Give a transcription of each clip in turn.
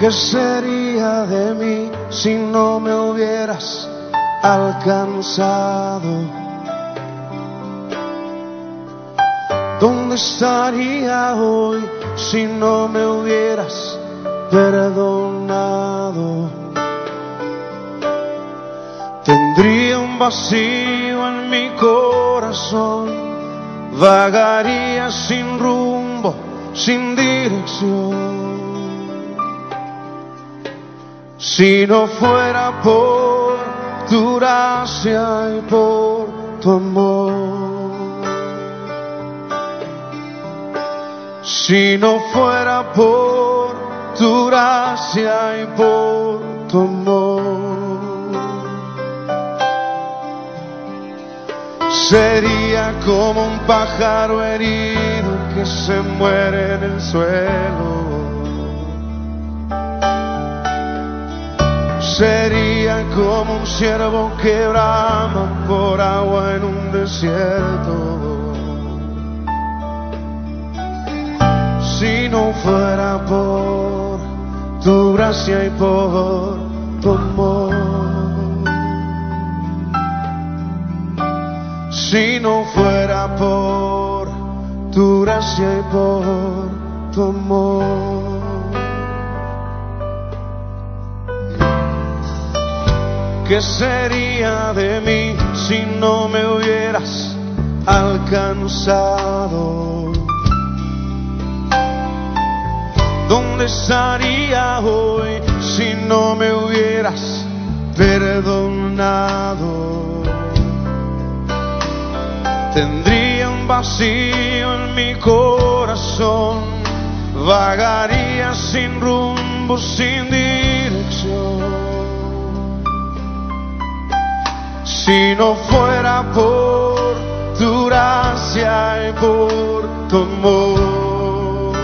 ¿Qué sería de mí si no me hubieras alcanzado? ¿Dónde estaría hoy si no me hubieras perdonado? Tendría un vacío en mi corazón, vagaría sin rumbo, sin dirección. Si no fuera por tu gracia y por tu amor. Si no fuera por tu gracia y por tu amor. Sería como un pájaro herido que se muere en el suelo. Sería como un ciervo que brama por agua en un desierto. Si no fuera por tu gracia y por tu amor. Si no fuera por tu gracia y por tu amor. ¿Qué sería de mí si no me hubieras alcanzado? ¿Dónde estaría hoy si no me hubieras perdonado? Tendría un vacío en mi corazón, vagaría sin rumbo, sin dirección. Si no fuera por tu gracia y por tu amor.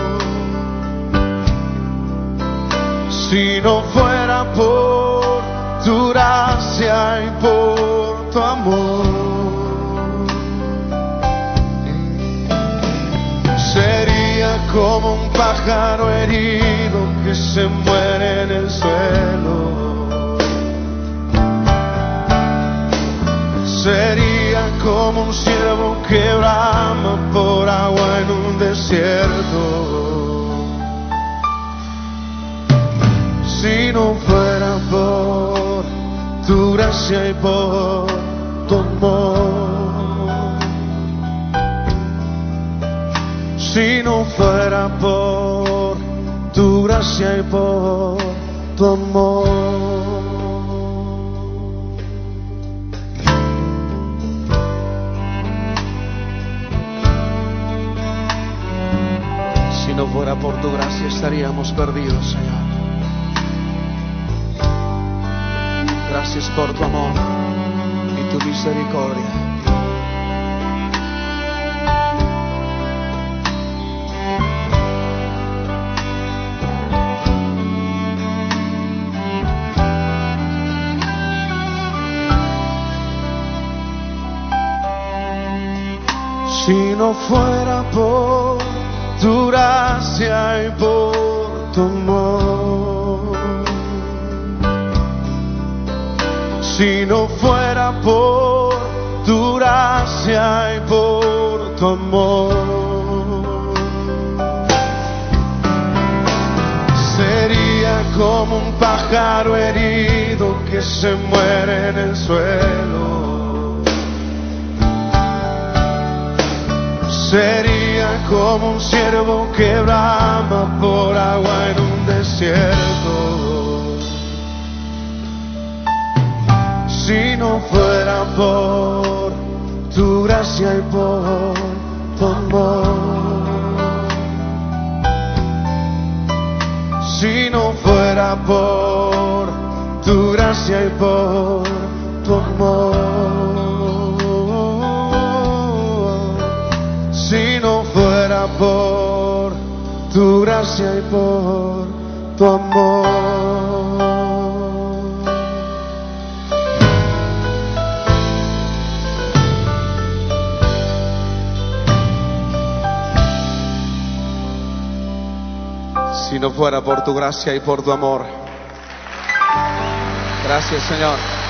Si no fuera por tu gracia y por tu amor. Sería como un pájaro herido que se muere en el suelo. Sería como un ciervo que brama por agua en un desierto. Si no fuera por tu gracia y por tu amor. Si no fuera por tu gracia y por tu amor. No fuera por tu gracia estaríamos perdidos, Señor. Gracias por tu amor y tu misericordia. Si no fuera por tu gracia y por tu amor. Si no fuera por tu gracia y por tu amor. Sería como un pájaro herido que se muere en el suelo. Sería como un ciervo que brama por agua en un desierto. Si no fuera por tu gracia y por tu amor. Si no fuera por tu gracia y por tu amor. Por tu gracia y por tu amor. si no fuera por tu gracia y por tu amor. Gracias, Señor.